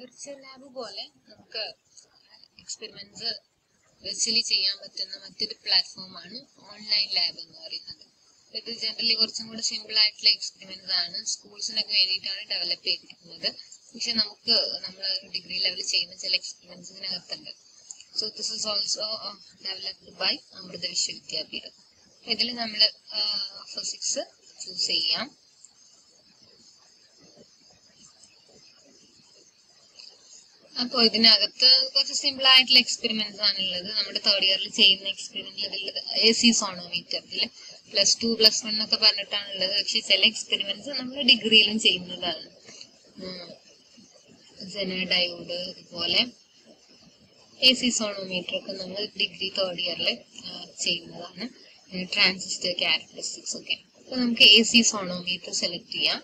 Virtual lab പോലെ നമുക്ക് experiments virtually ചെയ്യാൻ പറ്റുന്ന മറ്റൊരു പ്ലാറ്റ്ഫോമാണ് ഓൺലൈൻ ലാബ് എന്ന് പറയുന്നത്. ഇത് ജനറലി കുറച്ചും കൂടെ സിമ്പിൾ ആയിട്ടുള്ള എക്സ്പെരിമെന്റ്സ് ആണ്. സ്കൂൾസിനൊക്കെ വേണ്ടിയിട്ടാണ് ഡെവലപ്പ് ചെയ്തിരിക്കുന്നത്. പക്ഷെ നമുക്ക് നമ്മൾ ഡിഗ്രി ലെവലിൽ ചെയ്യുന്ന ചില എക്സ്പെരിമെന്റ്സ് ഇതിനകത്തുണ്ട്. So this is also developed by Amrita Vishwavidyapeetham ഇതിൽ നമ്മൾ ഫിസിക്സ് ചൂസ് ചെയ്യാം. അപ്പോൾ ഇതിനകത്ത് കുറച്ച് സിമ്പിൾ ആയിട്ടുള്ള എക്സ്പെരിമെന്റ്സ് ആണുള്ളത്. നമ്മുടെ തേർഡ് ഇയറിൽ ചെയ്യുന്ന എക്സ്പെരിമെന്റിൽ ഉള്ളത് എ സി സോണോമീറ്റർ ഇതിൽ പ്ലസ് ടു പ്ലസ് വൺ എന്നൊക്കെ പറഞ്ഞിട്ടാണുള്ളത്. പക്ഷെ ചില എക്സ്പെരിമെന്റ്സ് നമ്മൾ ഡിഗ്രിയിലും ചെയ്യുന്നതാണ്. ഡയോഡ് അതുപോലെ എ സി സോണോമീറ്റർ ഒക്കെ നമ്മൾ ഡിഗ്രി തേർഡ് ഇയറിൽ ചെയ്യുന്നതാണ്. ട്രാൻസിസ്റ്റർ ക്യാരക്ടറിസ്റ്റിക്സ് ഒക്കെ. അപ്പൊ നമുക്ക് എ സി സോണോമീറ്റർ സെലക്ട് ചെയ്യാം.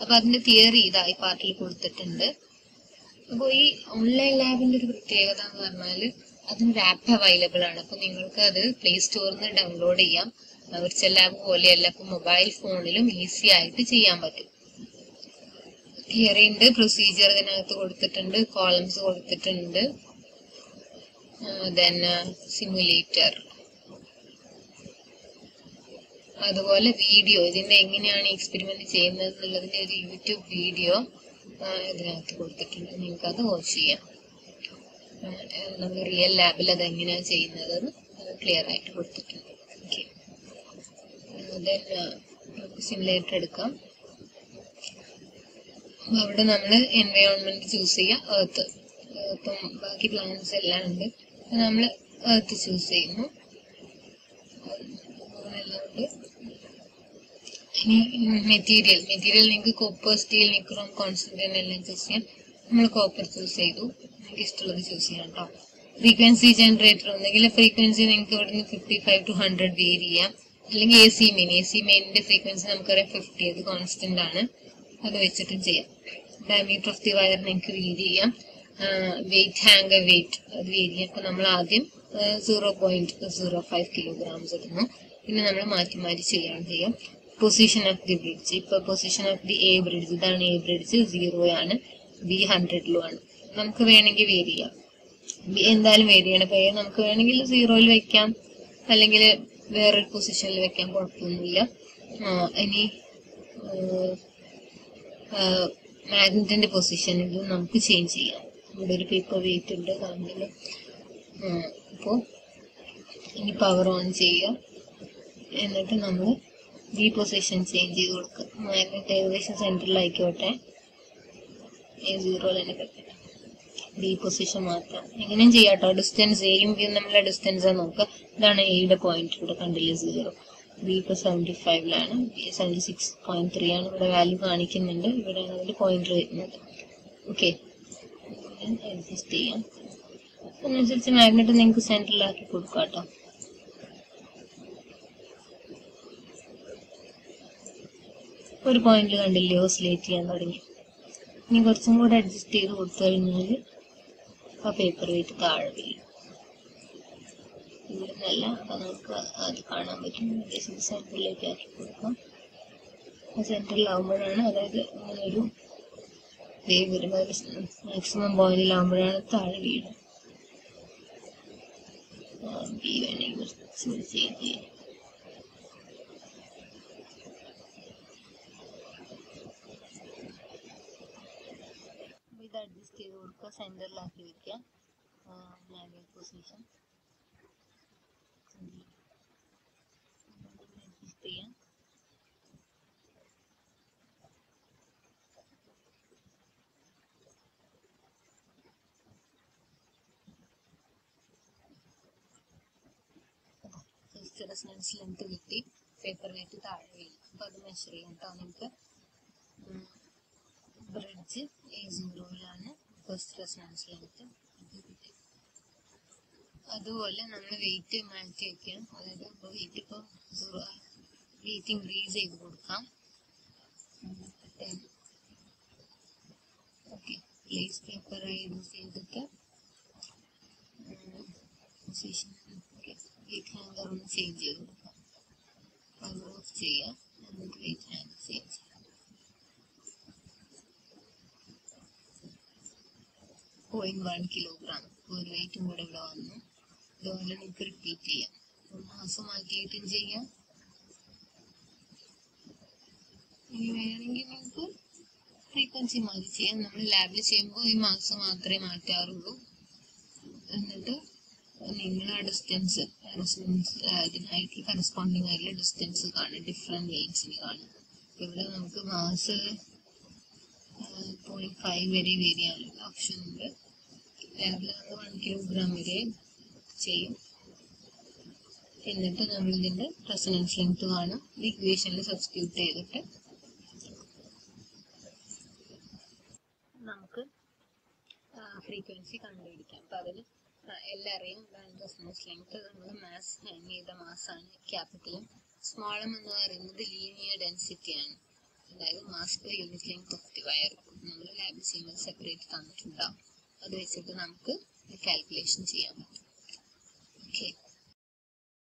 അപ്പൊ അതിന്റെ തിയറി ഇതായി പാർട്ടിൽ കൊടുത്തിട്ടുണ്ട്. അപ്പോൾ ഈ ഓൺലൈൻ ലാബിന്റെ ഒരു പ്രത്യേകത എന്ന് പറഞ്ഞാൽ അതിനൊരു ആപ്പ് അവൈലബിൾ ആണ്. അപ്പൊ നിങ്ങൾക്ക് അത് പ്ലേ സ്റ്റോറിൽ നിന്ന് ഡൗൺലോഡ് ചെയ്യാം വിർച്വൽ ലാബ് പോലെയല്ല. അപ്പൊ മൊബൈൽ ഫോണിലും ഈസി ആയിട്ട് ചെയ്യാൻ പറ്റും. തിയറി ഉണ്ട് പ്രൊസീജിയർ ഇതിനകത്ത് കൊടുത്തിട്ടുണ്ട്. കോളംസ് കൊടുത്തിട്ടുണ്ട്. ദെൻ സിമുലേറ്റർ അതുപോലെ വീഡിയോ ഇതിന്റെ എങ്ങനെയാണ് എക്സ്പെരിമെന്റ് ചെയ്യുന്നത് എന്നുള്ളതിന്റെ ഒരു യൂട്യൂബ് വീഡിയോ ഇതിനകത്ത് കൊടുത്തിട്ടുണ്ട്. നിങ്ങൾക്ക് അത് വാച്ച് ചെയ്യാം. നമ്മൾ റിയൽ ലാബിൽ അത് എങ്ങനെയാണ് ചെയ്യുന്നത്? ക്ലിയർ ആയിട്ട് കൊടുത്തിട്ടുണ്ട്. ഓക്കെ നമുക്ക് സിമുലേറ്റർ എടുക്കാം. അവിടെ നമ്മൾ എൻവയോൺമെന്റ് ചൂസ് ചെയ്യുക ഏർത്ത് ഇപ്പം ബാക്കി പ്ലാന്റ്സ് എല്ലാം ഉണ്ട്. നമ്മൾ ഏർത്ത് ചൂസ് ചെയ്യുന്നു. ഉണ്ട്. ഇനി മെറ്റീരിയൽ മെറ്റീരിയൽ നിങ്ങൾക്ക് കോപ്പർ സ്റ്റീൽ നിക്രോം കോൺസെൻട്രേറ്റ് എല്ലാം ചൂസ് ചെയ്യാം. നമ്മൾ കോപ്പർ ചൂസ് ചെയ്തു. നിങ്ങൾക്ക് ഇഷ്ടമുള്ളത് ചൂസ് ചെയ്യാം കേട്ടോ ഫ്രീക്വൻസി ജനറേറ്റർ ഒന്നെങ്കിൽ ഫ്രീക്വൻസി നിങ്ങൾക്ക് ഇവിടുന്ന് fifty five to hundred vary ചെയ്യാം. അല്ലെങ്കിൽ A C main A C മെയിനിന്റെ frequency നമുക്കറിയാം ഫിഫ്റ്റി അത് കോൺസ്റ്റന്റ് ആണ്. അത് വെച്ചിട്ട് ചെയ്യാം. ഡയമീറ്റർ ഓഫ് ദി വയർ നിങ്ങൾക്ക് വേരി ചെയ്യാം. വെയിറ്റ് ഹാങ്കർ വെയിറ്റ് അത് വേരി ചെയ്യാം. അപ്പൊ നമ്മൾ ആദ്യം zero point zero five kilograms ഇടുന്നു. പിന്നെ നമ്മൾ മാറ്റി മാറ്റി ചെയ്യാണ് ചെയ്യാം. പൊസിഷൻ ഓഫ് ദി ബ്രിഡ്ജ് ഇപ്പൊ position of the A bridge ഇതാണ് എ ബ്രിഡ്ജ് സീറോ ആണ്. ബി ഹൺഡ്രഡിലും ആണ്. നമുക്ക് വേണമെങ്കിൽ വേരി ചെയ്യാം. ബി എന്തായാലും വേരി ചെയ്യണം. ഇപ്പൊ എ നമുക്ക് വേണമെങ്കിൽ സീറോയിൽ വെക്കാം. അല്ലെങ്കിൽ വേറൊരു പൊസിഷനിൽ വെക്കാൻ കുഴപ്പമൊന്നുമില്ല. ഇനി മാഗ്നറ്റിന്റെ പൊസിഷൻ ഇത് നമുക്ക് ചേഞ്ച് ചെയ്യാം. ഇവിടെ ഒരു പേപ്പർ വെയിറ്റ് ഉണ്ട്. കാണില്ല അപ്പോൾ ഇനി പവർ ഓൺ ചെയ്യുക. എന്നിട്ട് നമ്മൾ ബി പൊസിഷൻ ചേഞ്ച് ചെയ്ത് കൊടുക്കുക മാഗ്നറ്റ് ഏകദേശം സെന്ററിലായിക്കോട്ടെ എ സീറോയിൽ തന്നെ കിട്ടട്ടെ ഡി പൊസിഷൻ മാറ്റാം. എങ്ങനെയും ചെയ്യാം കേട്ടോ ഡിസ്റ്റൻസ് എയും ബിയും നമ്മളെ ഡിസ്റ്റൻസ് നോക്കുക ഇതാണ് എയുടെ പോയിന്റ് ഇവിടെ കണ്ടില്ലേ സീറോ ബി ഇപ്പൊ seventy ഫൈവിലാണ് B seventy six point three ആണ് ഇവിടെ വാല്യൂ കാണിക്കുന്നുണ്ട്. ഇവിടെയാണ് അതിന്റെ പോയിന്റ് വരുന്നത്. ഓക്കെ അഡ്ജസ്റ്റ് ചെയ്യാം. അതിനനുസരിച്ച് മാഗ്നറ്റ് നിങ്ങൾക്ക് സെന്ററിലാക്കി കൊടുക്കാം കേട്ടോ ഒരു പോയിന്റിൽ കണ്ടില്ലേ ഓസിലേറ്റ് ചെയ്യാൻ തുടങ്ങി. ഇനി കുറച്ചും കൂടെ അഡ്ജസ്റ്റ് ചെയ്ത് കൊടുത്തു കഴിഞ്ഞാൽ ആ പേപ്പർ വെയിറ്റ് താഴെ വീഴും. ഇവിടുന്നല്ല അപ്പൊ നമുക്ക് അത് കാണാൻ പറ്റും. ഏകദേശം സെന്ററിലേക്ക് ആക്കി കൊടുക്കാം. സെന്ററിലാവുമ്പോഴാണ് അതായത് അങ്ങനെ ഒരു വേവ് വരുമ്പോൾ മാക്സിമം പോയിന്റിലാവുമ്പോഴാണ് താഴെ വീഴുന്നത്. ബി ചെയ്യാം ചെയ്ത് കൊടുക്കുക സെന്ററിലാക്കി വെക്കുക മാഗ്നറ്റ് പൊസിഷൻ അഡ്ജസ്റ്റ് ചെയ്യാം ഫസ്റ്റ് റെസിഡൻസ് ലെങ്ത് കിട്ടി പേപ്പർ വെയിറ്റ് താഴെ വീഴും അപ്പൊ അത് മെഷർ ചെയ്യാം കേട്ടോ നിങ്ങൾക്ക് ബ്രിഡ്ജ് എ സീറോയിലാണ് ഫസ്റ്റ് റെസിഡൻസ് ലെങ്ത് അതുപോലെ നമ്മൾ വെയിറ്റ് മാറ്റി വെക്കാം അതായത് ഇപ്പോൾ വെയിറ്റ് ഇപ്പോൾ വെയിറ്റ് ഇൻക്രീസ് ചെയ്ത് കൊടുക്കാം. ഓക്കെ പ്ലേസ് പേപ്പർ യൂസ് ചെയ്തിട്ട്. പൊസിഷൻ വെയിറ്റ് ഹാങ്കർ ഒന്ന് ചേഞ്ച് ചെയ്ത് കൊടുക്കാം. അത് ഓഫ് ചെയ്യാം. എന്നിട്ട് weight hanger change point one kilogram ഒരു വെയിറ്റും കൂടെ ഇവിടെ വന്നു. ഇതുപോലെ നമുക്ക് റിപ്പീറ്റ് ചെയ്യാം. മാസം ആക്കിയിട്ടും ചെയ്യാം. ഇനി വേണമെങ്കിൽ നമുക്ക് ഫ്രീക്വൻസി മാറ്റി ചെയ്യാം. നമ്മൾ ലാബിൽ ചെയ്യുമ്പോൾ ഈ മാസം മാത്രമേ മാറ്റാറുള്ളൂ. എന്നിട്ട് നിങ്ങളുടെ ഡിസ്റ്റൻസ് ഡിസ്റ്റൻസ് ഇതിനായിട്ട് കറസ്പോണ്ടിങ് ആയിട്ടുള്ള ഡിസ്റ്റൻസ് കാണും. ഡിഫറെന്റ് വെയിറ്റ്സിന് കാണും. ഇവിടെ നമുക്ക് മാസ് പോയിന്റ് ഫൈവ് വരെ വേരിയാനുള്ള ഓപ്ഷൻ ഉണ്ട്. നമ്മൾ വൺ കിലോഗ്രാം വരെ ചെയ്യും. എന്നിട്ട് നമ്മൾ ഇതിന്റെ റെസനൻസ് ലെങ്ത് കാണും. ഇക്വേഷനിൽ സബ്സ്റ്റിറ്റ്യൂട്ട് ചെയ്തിട്ട് നമുക്ക് ഫ്രീക്വൻസി കണ്ടുപിടിക്കാം. അപ്പം അതിന് എല്ലാം അറിയാം റെസനൻസ് ലെങ്ത് നമ്മൾ മാസ് ഹാങ് ചെയ്ത മാസാണ്. ക്യാപിറ്റലും സ്മോളം എന്ന് പറയുന്നത് ലീനിയർ ഡെൻസിറ്റിയാണ്. അതായത് mass per unit length of the wire നമ്മൾ ലാബിൽ ചെയ്യുമ്പോൾ സെപ്പറേറ്റ് തന്നിട്ടുണ്ടാവും. അത് വെച്ചിട്ട് നമുക്ക് കാൽക്കുലേഷൻ ചെയ്യാൻ പറ്റും. ഓക്കെ